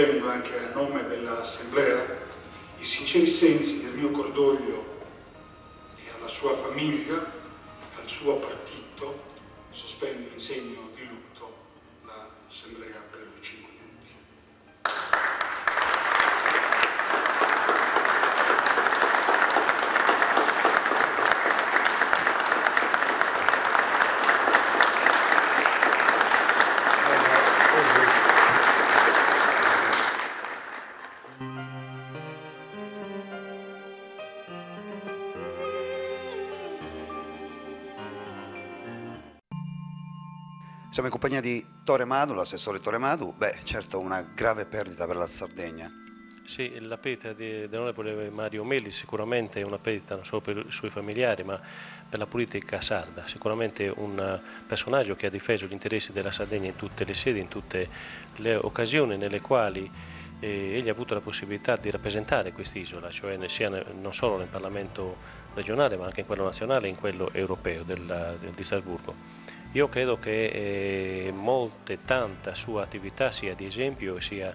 porgendo anche a nome dell'Assemblea i sinceri sensi del mio cordoglio e alla sua famiglia, al suo partito, sospendo in segno di lutto l'Assemblea Siamo in compagnia di Tore Madu, l'assessore Tore Madu. Beh, certo una grave perdita per la Sardegna. Sì, la perdita di- dell'onorevole Mario Melli sicuramente è una perdita non solo per i suoi familiari ma per la politica sarda, sicuramente un personaggio che ha difeso gli interessi della Sardegna in tutte le sedi, in tutte le occasioni nelle quali eh, egli ha avuto la possibilità di rappresentare quest'isola, cioè sia non solo nel Parlamento regionale ma anche in quello nazionale e in quello europeo della- di Strasburgo. Io credo che eh, molte, tanta sua attività sia di esempio e sia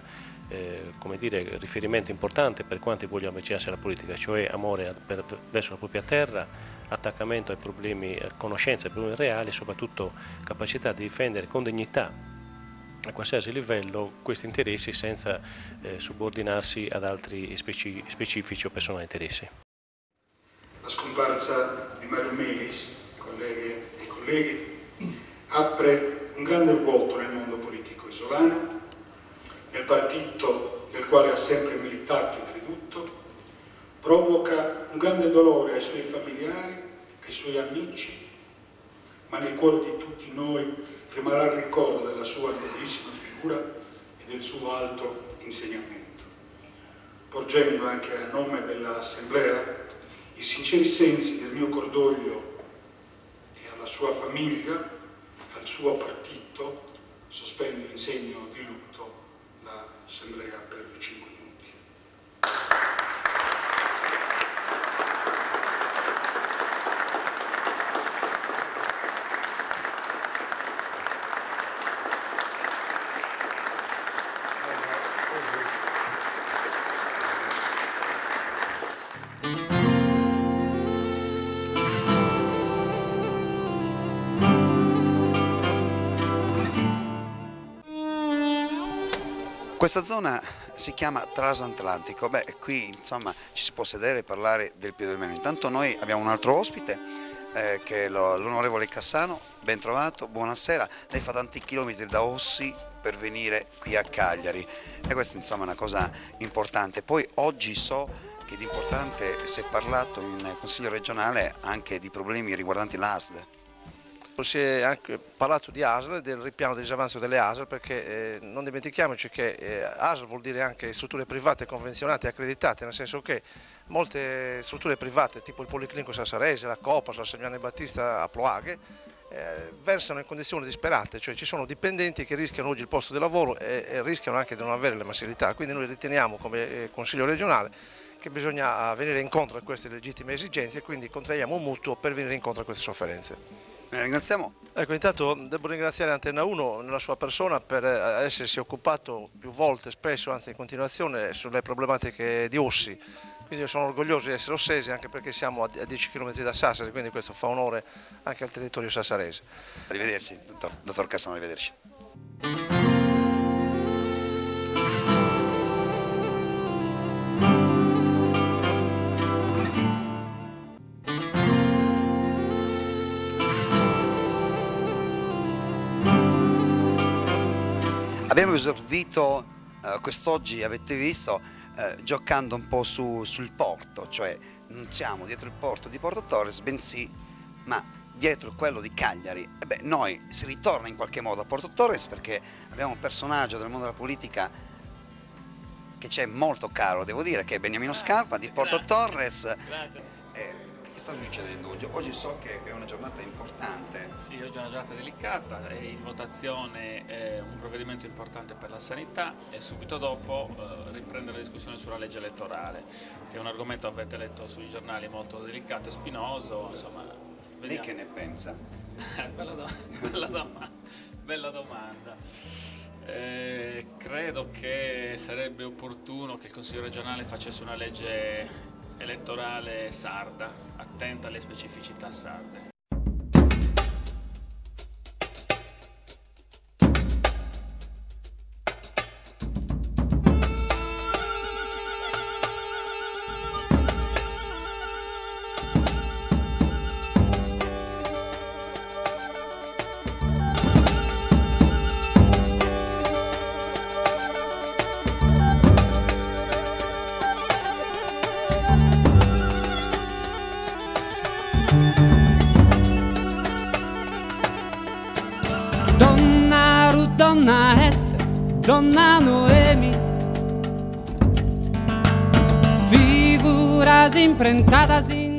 eh, come dire, riferimento importante per quanti vogliono avvicinarsi alla politica, cioè amore per- verso la propria terra, attaccamento ai problemi, eh, conoscenza dei problemi reali e soprattutto capacità di difendere con dignità a qualsiasi livello questi interessi senza eh, subordinarsi ad altri speci- specifici o personali interessi. La scomparsa di Mario Melis, colleghe e colleghi, apre un grande vuoto nel mondo politico isolano, nel partito del quale ha sempre militato e creduto, provoca un grande dolore ai suoi familiari, ai suoi amici, ma nel cuore di tutti noi rimarrà il ricordo della sua nobilissima figura e del suo alto insegnamento, porgendo anche a nome dell'Assemblea i sinceri sensi del mio cordoglio alla sua famiglia, al suo partito, sospendo in segno di lutto l'Assemblea per 5 minuti. Questa zona si chiama Transatlantico. Beh, qui insomma ci si può sedere e parlare del più del meno. Intanto noi abbiamo un altro ospite eh, che è lo- l'onorevole Cassano. Ben trovato, buonasera. Lei fa tanti chilometri da Ossi per venire qui a Cagliari e questa insomma è una cosa importante. Poi oggi so che di importante si è parlato in Consiglio regionale anche di problemi riguardanti l'ASL. Si è anche parlato di ASL, del ripiano del disavanzo delle ASL, perché eh, non dimentichiamoci che eh, ASL vuol dire anche strutture private convenzionate e accreditate, nel senso che molte strutture private, tipo il Policlinico Sassarese, la Copas, la Semmiane Battista a Ploaghe, eh, versano in condizioni disperate, cioè ci sono dipendenti che rischiano oggi il posto di lavoro e, rischiano anche di non avere le mensilità, quindi noi riteniamo come eh, Consiglio regionale che bisogna venire incontro a queste legittime esigenze e quindi contraiamo un mutuo per venire incontro a queste sofferenze. Noi ringraziamo Ecco, intanto devo ringraziare Antenna 1 nella sua persona per eh, essersi occupato più volte, spesso, anzi in continuazione, sulle problematiche di Ossi. Quindi io sono orgoglioso di essere ossesi anche perché siamo a 10 km da Sassari, quindi questo fa onore anche al territorio sassarese. Arrivederci, dottor, dottor Cassano, arrivederci. Abbiamo esordito eh, quest'oggi, avete visto, eh, giocando un po' su- sul porto, cioè non siamo dietro il porto di Porto Torres, bensì ma dietro quello di Cagliari. E beh, noi si ritorna in qualche modo a Porto Torres perché abbiamo un personaggio del mondo della politica che c'è molto caro, devo dire, che è Beniamino Scarpa di Porto Torres. Che sta succedendo oggi? Oggi so che è una giornata importante. Sì, oggi è una giornata delicata, è in votazione eh, un provvedimento importante per la sanità e subito dopo eh, riprende la discussione sulla legge elettorale, che è un argomento, avete letto sui giornali, molto delicato e spinoso. Insomma, Lei vediamo. che ne pensa? bella, do- bella doma- bella domanda. Eh, credo che sarebbe opportuno che il Consiglio regionale facesse una legge elettorale sarda, attenta alle specificità sarde. Dona Ru, Dona Esther, Dona Noemi. Figuras imprentadas em